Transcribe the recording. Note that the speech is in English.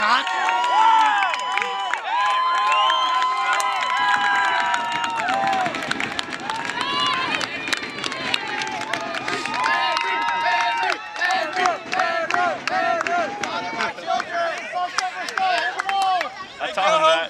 Not. calling that.